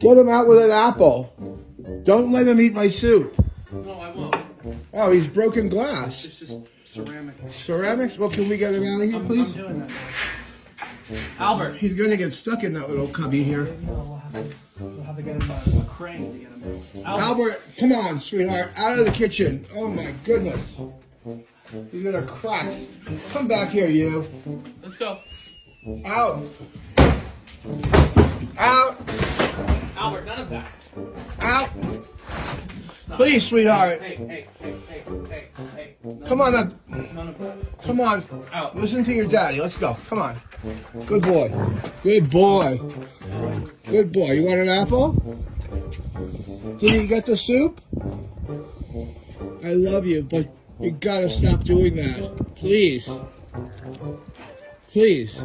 Get him out with an apple. Don't let him eat my soup. No, I won't. Oh, he's broken glass. It's just ceramic. Ceramics? Well, can we get him out of here, I'm, I'm please? doing that. Albert. He's gonna get stuck in that little cubby here. No, we'll have to, we'll have to get him a, a crane to get him out. Albert, come on, sweetheart, out of the kitchen. Oh my goodness. He's gonna crack. Come back here, you. Let's go. Out. Albert, none of that. Out. Stop. Please, sweetheart. Hey, hey, hey, hey, hey, hey. Come on, up. that. None of that. Come on. Out. Listen to your daddy. Let's go. Come on. Good boy. Good boy. Good boy. You want an apple? Did you get the soup? I love you, but you gotta stop doing that. Please. Please.